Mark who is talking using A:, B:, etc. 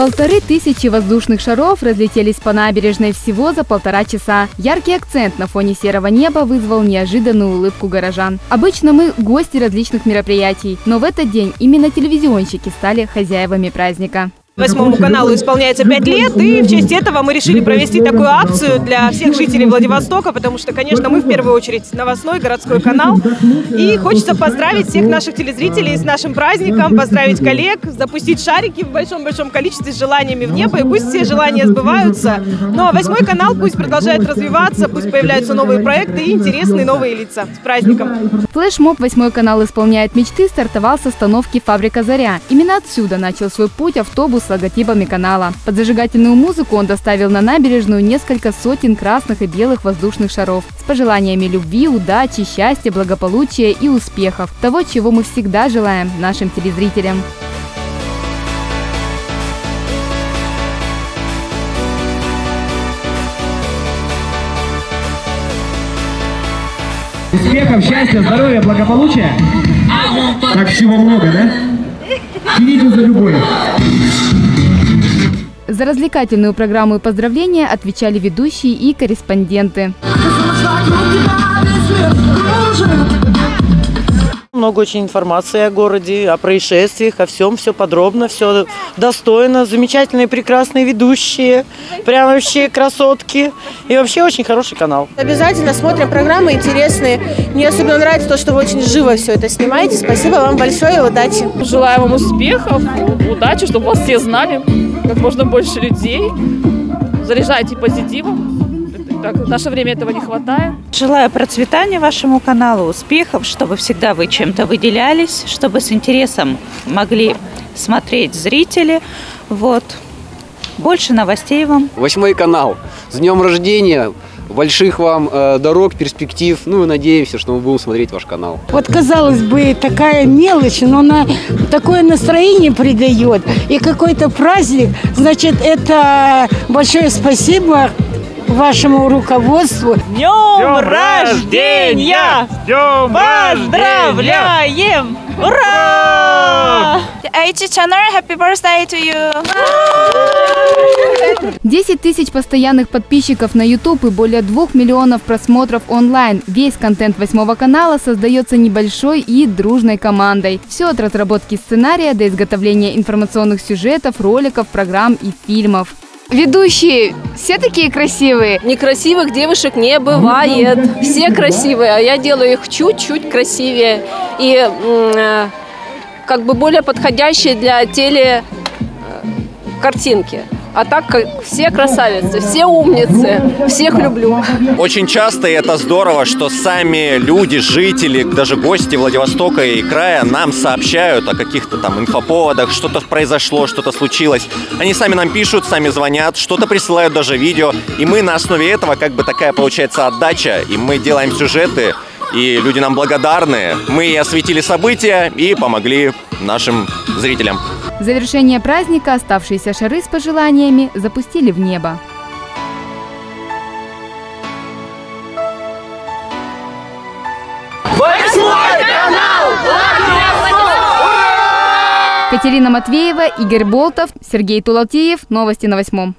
A: Полторы тысячи воздушных шаров разлетелись по набережной всего за полтора часа. Яркий акцент на фоне серого неба вызвал неожиданную улыбку горожан. Обычно мы гости различных мероприятий, но в этот день именно телевизионщики стали хозяевами праздника.
B: Восьмому каналу исполняется 5 лет, и в честь этого мы решили провести такую акцию для всех жителей Владивостока, потому что, конечно, мы в первую очередь новостной городской канал, и хочется поздравить всех наших телезрителей с нашим праздником, поздравить коллег, запустить шарики в большом-большом количестве с желаниями в небо, и пусть все желания сбываются. Ну а восьмой канал пусть продолжает развиваться, пусть появляются новые проекты и интересные новые лица. С праздником!
A: Флешмоб «Восьмой канал исполняет мечты» стартовал с остановки «Фабрика Заря». Именно отсюда начал свой путь автобус с логотипами канала. Под зажигательную музыку он доставил на набережную несколько сотен красных и белых воздушных шаров с пожеланиями любви, удачи, счастья, благополучия и успехов. Того, чего мы всегда желаем нашим телезрителям.
C: Успехов, счастья, здоровья, благополучия. Так всего много, да? Идите за любовь.
A: За развлекательную программу и поздравления отвечали ведущие и корреспонденты.
D: Много очень информации о городе, о происшествиях, о всем, все подробно, все достойно. Замечательные, прекрасные ведущие, прям вообще красотки. И вообще очень хороший канал.
B: Обязательно смотрим программы интересные. Мне особенно нравится то, что вы очень живо все это снимаете. Спасибо вам большое и удачи.
E: Желаю вам успехов, удачи, чтобы вас все знали, как можно больше людей. Заряжайте позитивом. Так, в наше время этого не хватает.
F: Желаю процветания вашему каналу, успехов, чтобы всегда вы чем-то выделялись, чтобы с интересом могли смотреть зрители. Вот. Больше новостей вам.
G: Восьмой канал. С днем рождения! Больших вам э, дорог, перспектив. Ну и надеемся, что мы будем смотреть ваш канал.
H: Вот, казалось бы, такая мелочь, но она такое настроение придает. И какой-то праздник. Значит, это большое спасибо вашему руководству.
D: Днем рождения!
C: Ждем
D: Поздравляем! Ура!
I: HG Channel, happy birthday to you!
A: 10 тысяч постоянных подписчиков на YouTube и более 2 миллионов просмотров онлайн. Весь контент восьмого канала создается небольшой и дружной командой. Все от разработки сценария до изготовления информационных сюжетов, роликов, программ и фильмов. Ведущие все такие красивые.
E: Некрасивых девушек не бывает. Все красивые, а я делаю их чуть-чуть красивее. И э, как бы более подходящие для теле э, картинки. А так как все красавицы, все умницы, всех люблю.
J: Очень часто, и это здорово, что сами люди, жители, даже гости Владивостока и края нам сообщают о каких-то там инфоповодах, что-то произошло, что-то случилось. Они сами нам пишут, сами звонят, что-то присылают даже видео. И мы на основе этого, как бы такая получается отдача, и мы делаем сюжеты, и люди нам благодарны. Мы осветили события и помогли нашим зрителям.
A: В завершение праздника оставшиеся шары с пожеланиями запустили в небо. Катерина Матвеева, Игорь Болтов, Сергей Тулатиев. Новости на восьмом.